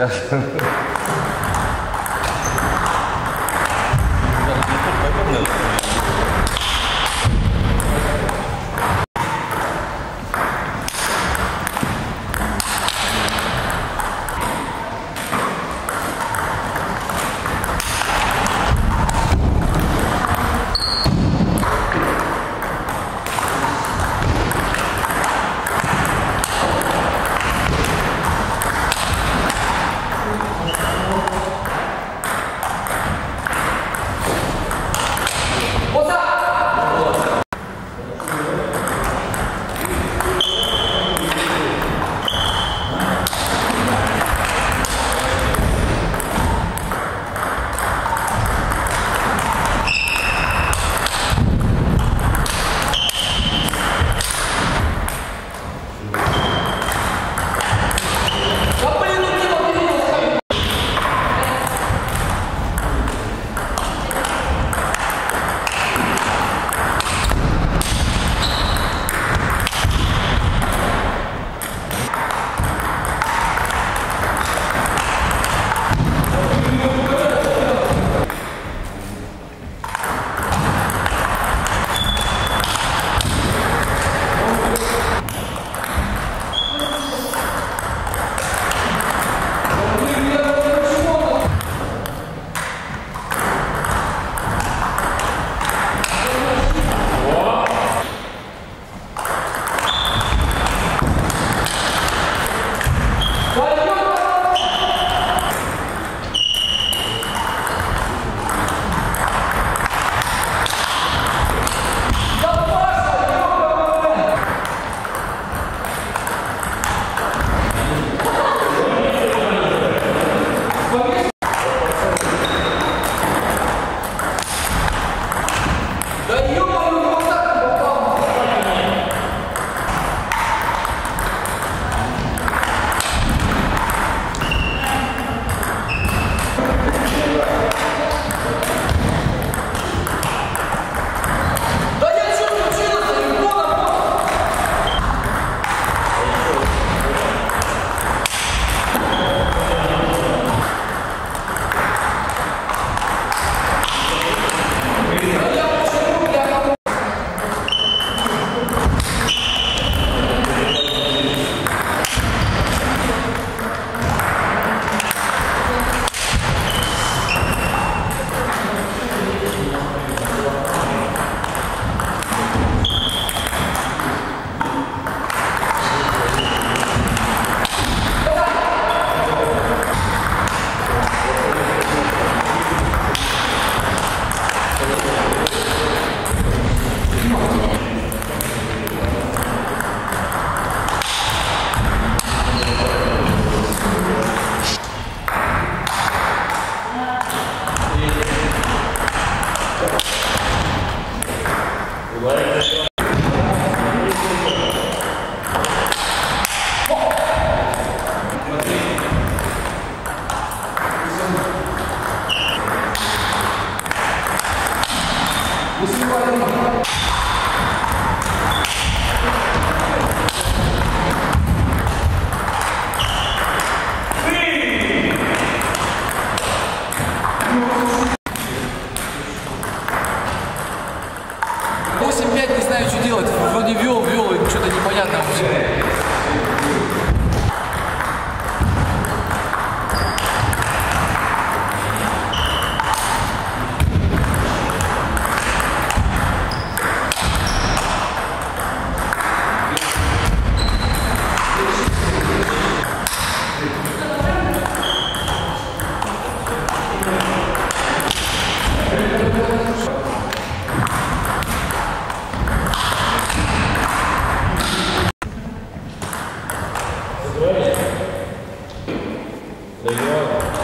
幸 せ8-5 не знаю, что делать. Вроде вел, вел, и что-то непонятно вообще. Leon.